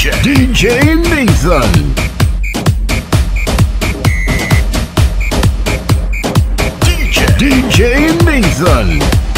DJ, DJ Nathan. DJ, DJ Nathan.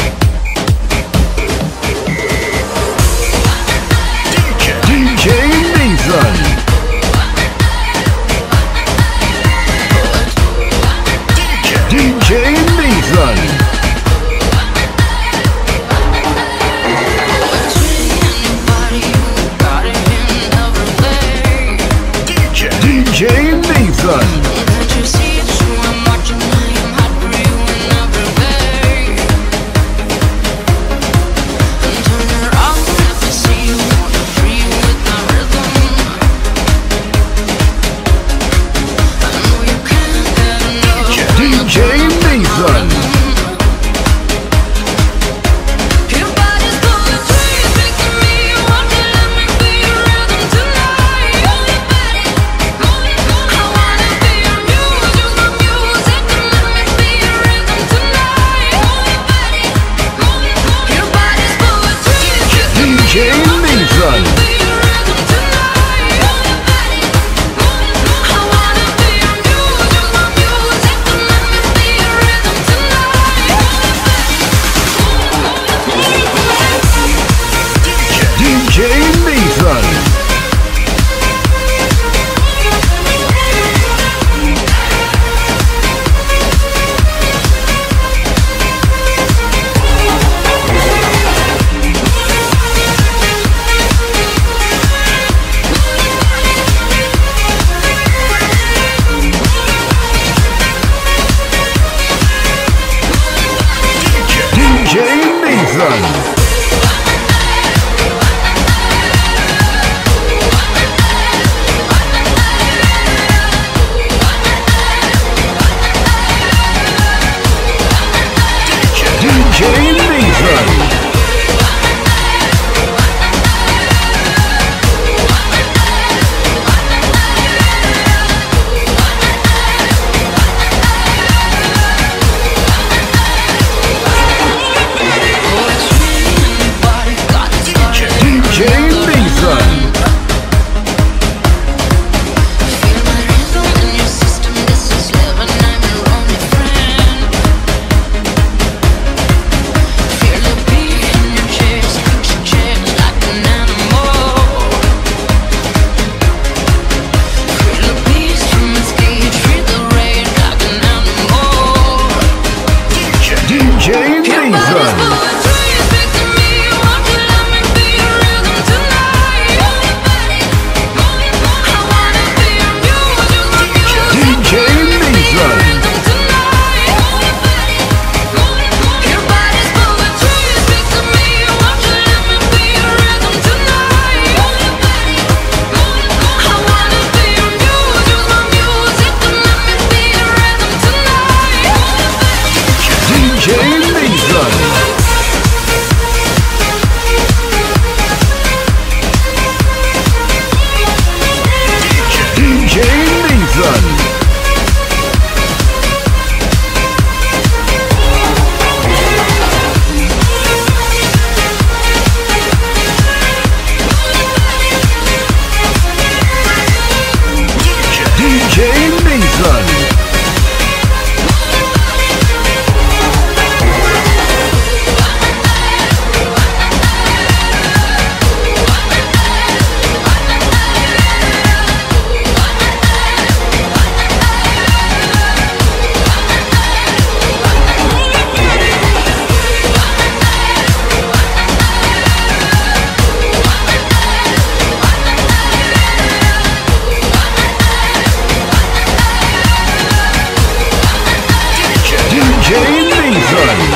DJ Nathan. blood. Jane Mason.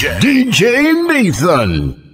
DJ. Nathan.